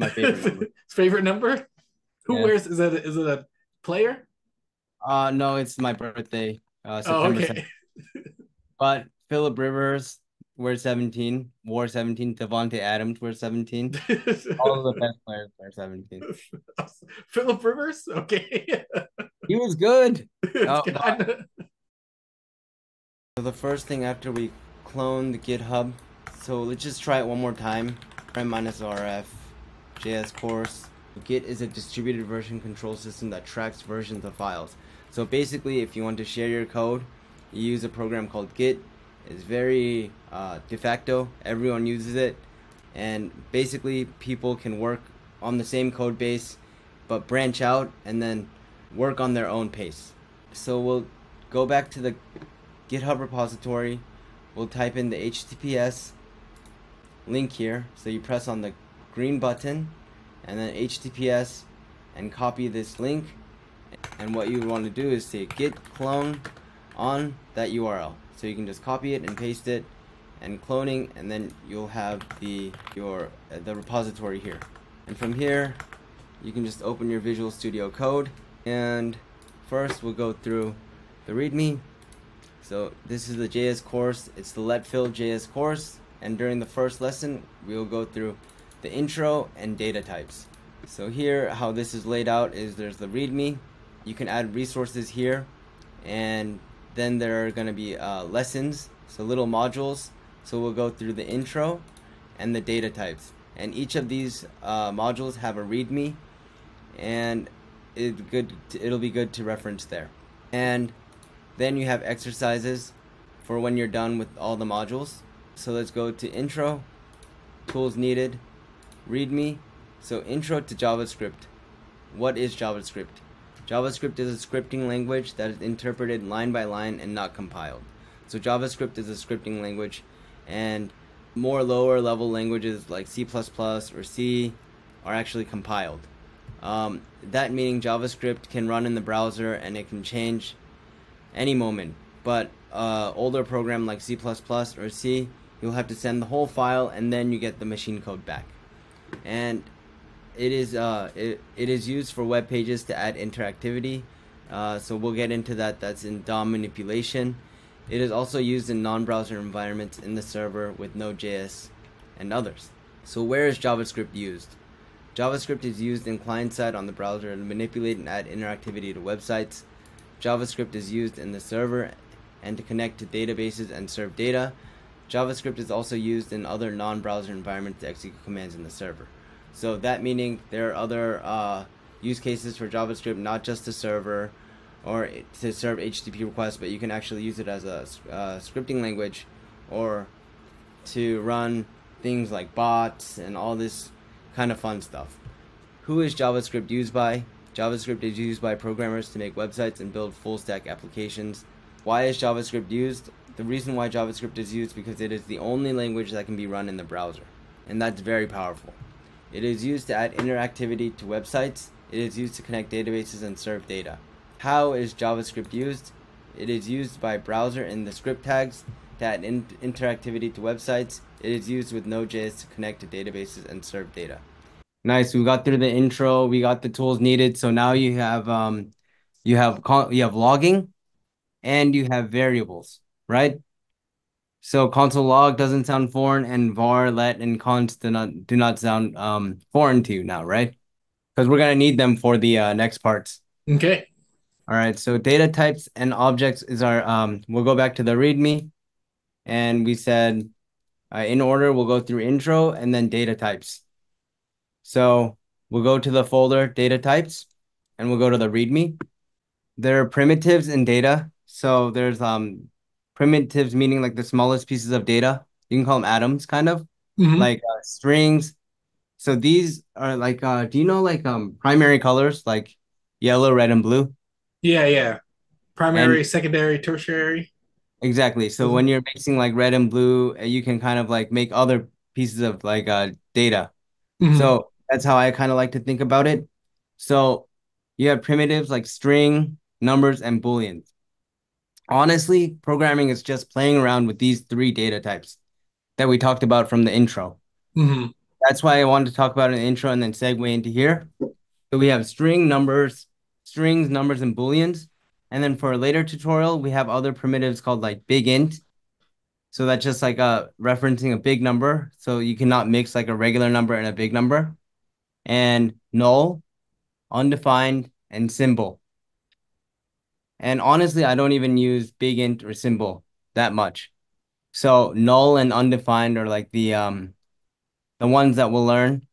my favorite number. Favorite number? Who Yeah. wears? Is it? Is it a player? Uh, no, it's my birthday, uh, Oh, okay. But Philip Rivers wears 17, wore 17. Davante Adams wears 17. All of the best players wear 17. Philip Rivers. Okay. He was good. Oh, So the first thing after we clone the GitHub, so let's just try it one more time. Prime minus RF, JS course. Git is a distributed version control system that tracks versions of files. So basically, if you want to share your code, you use a program called Git. It's very uh, de facto. Everyone uses it, and basically, people can work on the same code base, but branch out and then work on their own pace. So we'll go back to the GitHub repository. We'll type in the HTTPS link here. So you press on the green button and then HTTPS and copy this link. And what you want to do is say git clone on that URL. So you can just copy it and paste it and cloning and then you'll have the your uh, the repository here. And from here you can just open your Visual Studio Code and first we'll go through the README so this is the JS course. It's the Let Phil JS course. And during the first lesson, we will go through the intro and data types. So here, how this is laid out is there's the README. You can add resources here. And then there are going to be uh, lessons, so little modules. So we'll go through the intro and the data types. And each of these uh, modules have a README. And it good. it'll be good to reference there. And then you have exercises for when you're done with all the modules. So let's go to intro, tools needed, readme. So intro to JavaScript. What is JavaScript? JavaScript is a scripting language that is interpreted line by line and not compiled. So JavaScript is a scripting language and more lower level languages like C++ or C are actually compiled. Um, that meaning JavaScript can run in the browser and it can change any moment. But uh, older program like C++ or C, you'll have to send the whole file and then you get the machine code back. And it is uh, it, it is used for web pages to add interactivity. Uh, so we'll get into that. That's in DOM manipulation. It is also used in non-browser environments in the server with Node.js and others. So where is JavaScript used? JavaScript is used in client side on the browser to manipulate and add interactivity to websites. JavaScript is used in the server and to connect to databases and serve data. JavaScript is also used in other non-browser environments to execute commands in the server. So that meaning there are other uh, use cases for JavaScript, not just the server or to serve HTTP requests, but you can actually use it as a uh, scripting language or to run things like bots and all this kind of fun stuff. Who is JavaScript used by? JavaScript is used by programmers to make websites and build full stack applications. Why is JavaScript used? The reason why JavaScript is used because it is the only language that can be run in the browser, and that's very powerful. It is used to add interactivity to websites. It is used to connect databases and serve data. How is JavaScript used? It is used by browser in the script tags to add in- interactivity to websites. It is used with Node.js to connect to databases and serve data. Nice. We got through the intro. We got the tools needed. So now you have um, you have you have logging, and you have variables, right? So console log doesn't sound foreign, and var, let, and const do not do not sound um foreign to you now, right? Because we're gonna need them for the uh, next parts. Okay. All right. So data types and objects is our um. We'll go back to the README, and we said, uh, in order, we'll go through intro and then data types. So we'll go to the folder data types, and we'll go to the README. There are primitives in data. So there's um primitives meaning like the smallest pieces of data. You can call them atoms, kind of Mhm. like uh, strings. So these are like uh, do you know like um primary colors like yellow, red, and blue? yeah, yeah. Primary, secondary, tertiary. Exactly. So Mhm. when you're mixing like red and blue, uh, you can kind of like make other pieces of like uh data. Mhm. So that's how I kind of like to think about it. So you have primitives like string, numbers, and booleans. Honestly, programming is just playing around with these three data types that we talked about from the intro. Mhm. that's why I wanted to talk about an intro and then segue into here. So we have string numbers, strings, numbers, and booleans. And then for a later tutorial, we have other primitives called like big int. So that's just like a referencing a big number. So you cannot mix like a regular number and a big number. And null, undefined, and symbol. And honestly, I don't even use big int or symbol that much. So null and undefined are like the um the ones that we'll learn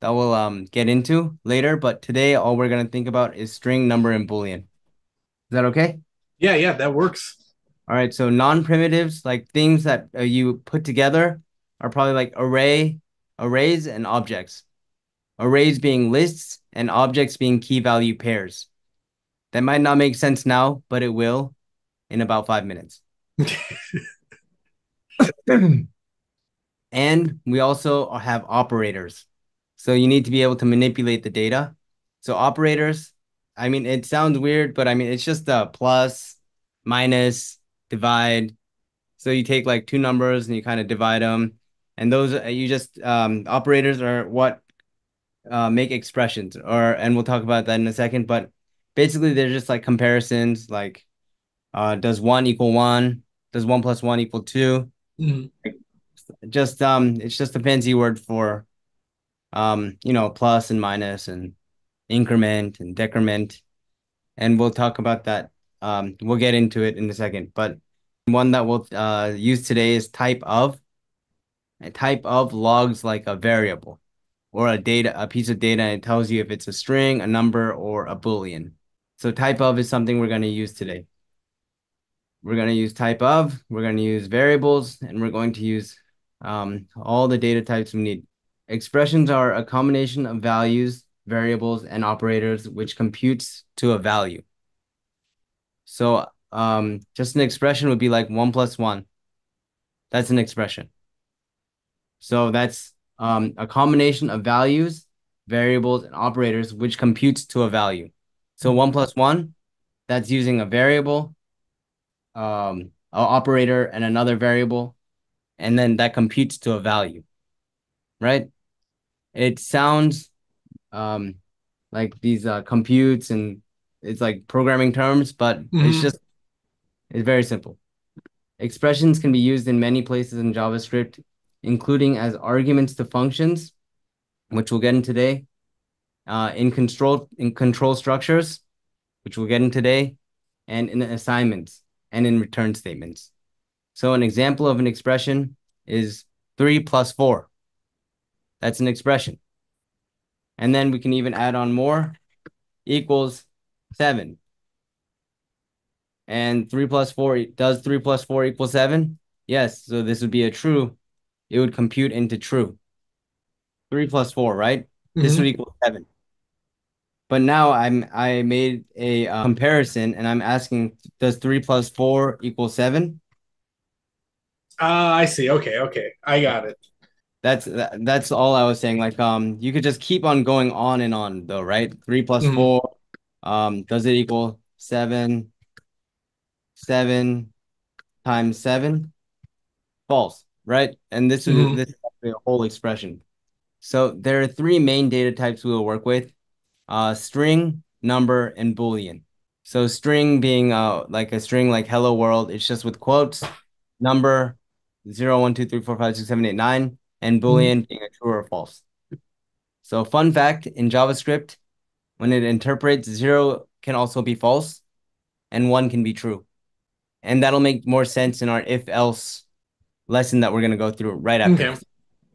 that we'll um get into later. But today all we're gonna think about is string, number, and boolean. Is that okay? Yeah, yeah, that works. All right, so non-primitives, like things that uh, you put together, are probably like array, arrays, and objects. Arrays being lists, and objects being key value pairs. That might not make sense now, but it will in about five minutes. and we also have operators. So you need to be able to manipulate the data. So operators, I mean, it sounds weird, but I mean, it's just a plus, minus, divide. So you take like two numbers and you kind of divide them. And those, uh, you just, um, operators are what uh, make expressions or, and we'll talk about that in a second, but basically they're just like comparisons, like, uh, does one equal one? Does one plus one equal 2 mm-hmm. Just, um, it's just a fancy word for, um, you know, plus and minus and increment and decrement. And we'll talk about that. Um, we'll get into it in a second. But one that we'll uh, use today is type of. A type of logs like a variable or a data, a piece of data. And it tells you if it's a string, a number, or a boolean. So type of is something we're going to use today. We're going to use type of, we're going to use variables, and we're going to use um, all the data types we need. Expressions are a combination of values variables, and operators, which computes to a value. So um, just an expression would be like one plus one. That's an expression. So that's um, a combination of values, variables, and operators, which computes to a value. So one plus one, that's using a variable, um, an operator, and another variable, and then that computes to a value, right? It sounds um like these uh computes and it's like programming terms, but mm-hmm. it's just it's very simple. Expressions can be used in many places in JavaScript, including as arguments to functions, which we'll get in today, uh, in control in control structures, which we'll get in today, and in assignments and in return statements. So an example of an expression is three plus four. That's an expression. And then we can even add on more equals seven. And three plus four, does three plus four equal seven? Yes, so this would be a true. It would compute into true. Three plus four, right? Mm-hmm. This would equal seven. But now I'm I made a uh, comparison and I'm asking, does three plus four equal seven? Ah, uh, I see. Okay, okay, I got it. That's that's all I was saying. Like, um, you could just keep on going on and on, though, right? Three plus mm-hmm. four, um, does it equal seven? Seven times seven, false, right? And this mm-hmm. is this is a whole expression. So there are three main data types we will work with: uh, string, number, and boolean. So string being uh like a string like hello world, it's just with quotes. Number zero, one, two, three, four, five, six, seven, eight, nine and mm-hmm. Boolean being a true or false. So fun fact, in JavaScript, when it interprets, zero can also be false and one can be true. And that'll make more sense in our if-else lesson that we're going to go through right after. Okay.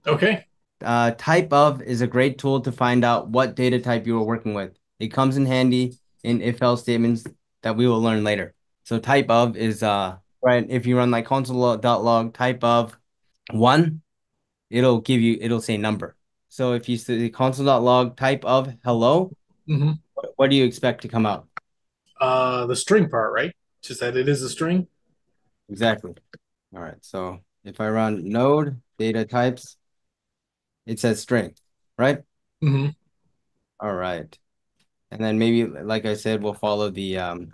Okay. Uh, type of is a great tool to find out what data type you are working with. It comes in handy in if-else statements that we will learn later. So type of is, uh, right, if you run like console.log type of one, it'll give you it'll say number. So if you say console.log type of hello, mm-hmm. what, what, do you expect to come out? Uh, the string part, right? Just that it is a string. Exactly. All right. So if I run node data types, it says string, right? Mm-hmm. All right. And then maybe, like I said, we'll follow the um,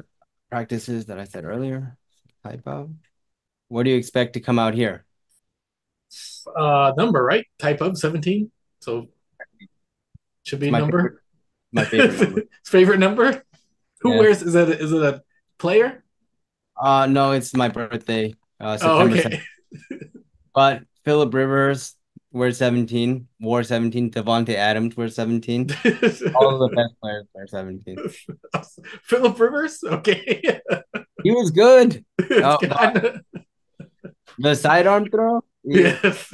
practices that I said earlier. Type of. What do you expect to come out here? Uh, number right? Type of seventeen. So should be My number. favorite, my favorite number. favorite number. Who Yeah. wears? Is it? Is it a player? Uh no, it's my birthday. Uh Oh, okay. 7th. But Philip Rivers wears 17, wore 17, Davante Adams wears 17. All of the best players wear 17. Philip Rivers. Okay. He was good. Oh, kinda- The sidearm throw? Yes.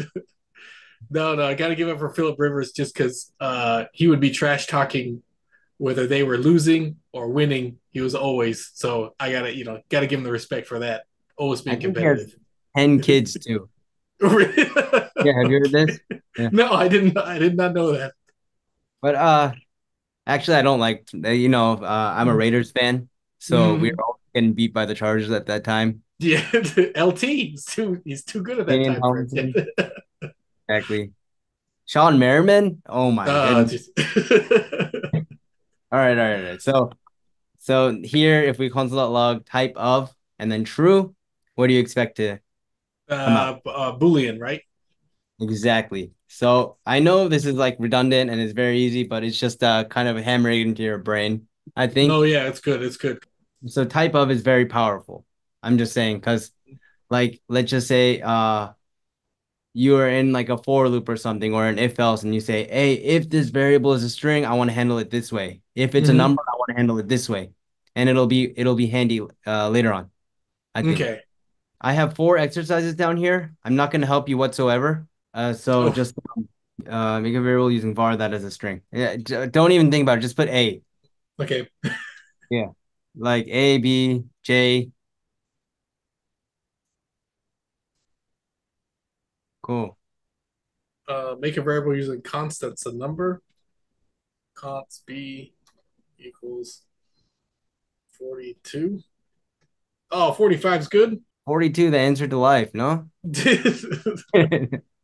No, no, I got to give it for Philip Rivers just because uh, he would be trash talking whether they were losing or winning. He was always so. I gotta, you know, gotta give him the respect for that. Always being I think he has- competitive. 10 kids too. Yeah, have you heard this? No, I didn't. I did not know that. But uh actually I don't like you know, uh, I'm a Raiders fan. So Mhm. we were all getting beat by the Chargers at that time. Yeah, LT. He's too. He's too good at that time. Exactly. Shawne Merriman? Oh my Uh, goodness. All right, all right, all right. So, so here, if we console log type of and then true, what do you expect to uh, uh, Boolean, right? Exactly? So I know this is like redundant and it's very easy, but it's just uh kind of hammering into your brain. I think Oh yeah, it's good. It's good. so. Type of is very powerful. I'm just saying because, like, let's just say uh, you are in like a for loop or something or an if else, and you say, hey, if this variable is a string, I want to handle it this way. If it's Mhm. a number, I want to handle it this way, and it'll be it'll be handy uh later on. I think. Okay. I have four exercises down here. I'm not going to help you whatsoever. Uh, so Oh. just um, uh, make a variable using var that as a string. Yeah, don't even think about it. Just put a Okay. Yeah, like a b j. Cool. Uh, make a variable using constants. A number. Const b equals forty-two. Oh, 45 is good. 42, the answer to life, no?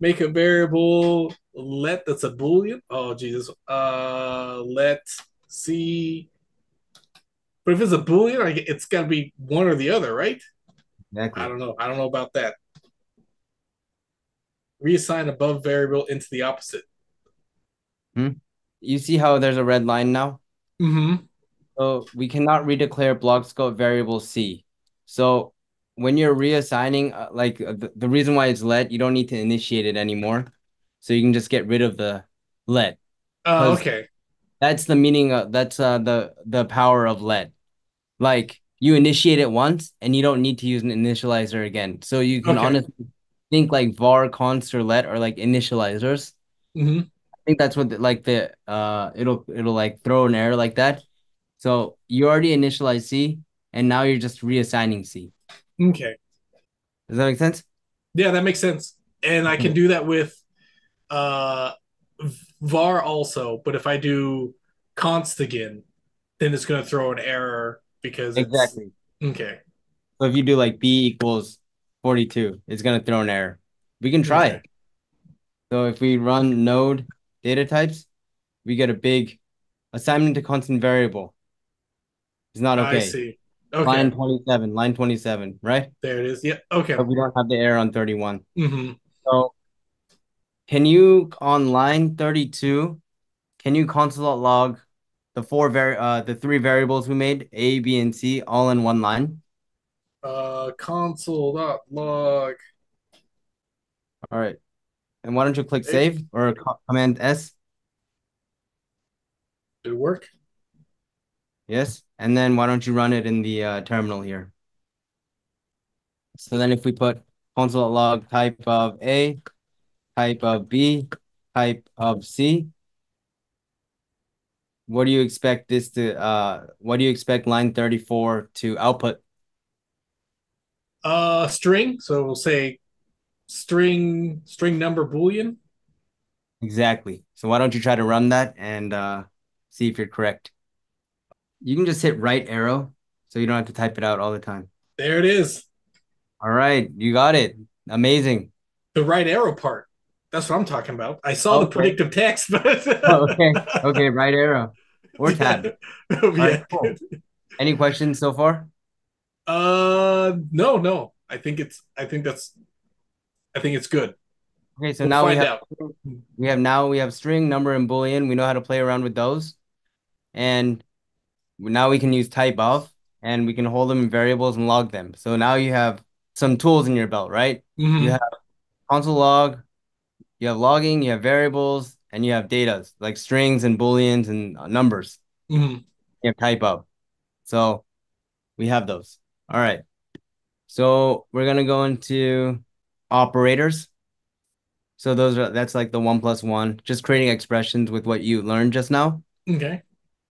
make a variable let that's a boolean. Oh Jesus. Uh, let c. But if it's a boolean, like, it's got to be one or the other, right? Exactly. I don't know. I don't know about that. Reassign above variable into the opposite. Hmm. You see how there's a red line now? Mm-hmm. So we cannot redeclare block scope variable C. So when you're reassigning, uh, like uh, the, the reason why it's let, you don't need to initiate it anymore. So you can just get rid of the let. 'Cause- okay. That's the meaning of that's uh the the power of let. Like you initiate it once and you don't need to use an initializer again. So you can Okay. honestly think like var, const, or let are like initializers. Mm-hmm. I think that's what the, like the uh it'll it'll like throw an error like that. So you already initialize C and now you're just reassigning C. Okay. Does that make sense? Yeah, that makes sense. And I can do that with uh var also, but if I do const again, then it's going to throw an error because it's, Exactly. Okay. So if you do like B equals 42, it's gonna throw an error. We can try Okay. it. So if we run node data types, we get a big assignment to constant variable. It's not I okay. see. Okay. Line 27, line 27, right? There it is. Yeah. Okay. But we don't have the error on 31. hmm So can you on line 32, can you console log the four vari uh the three variables we made, A, B, and C, all in one line? Uh, console dot log. All right. And why don't you click Hey. save or command S? Did it work? Yes. And then why don't you run it in the uh, terminal here? So then if we put console log type of A, type of B, type of C, what do you expect this to uh what do you expect line 34 to output? Uh, string. So we'll say string string number boolean. Exactly. So why don't you try to run that and uh see if you're correct. You can just hit right arrow so you don't have to type it out all the time. There it is. All right, you got it. Amazing. The right arrow part. That's what I'm talking about. I saw the predictive text, but Oh, okay. Okay, right arrow. Or tab. Yeah. Yeah. right, cool. Any questions so far? Uh, no, no. I think it's. I think that's I think it's good. Okay, so We'll now we have out. we have now we have string, number, and boolean. We know how to play around with those, and now we can use type of, and we can hold them in variables and log them. So now you have some tools in your belt, right? Mhm. You have console log, you have logging, you have variables, and you have data like strings and booleans and uh, numbers. Mhm. You have type of. So we have those. All right. So we're gonna go into operators. So those are that's like the one plus one, just creating expressions with what you learned just now. Okay.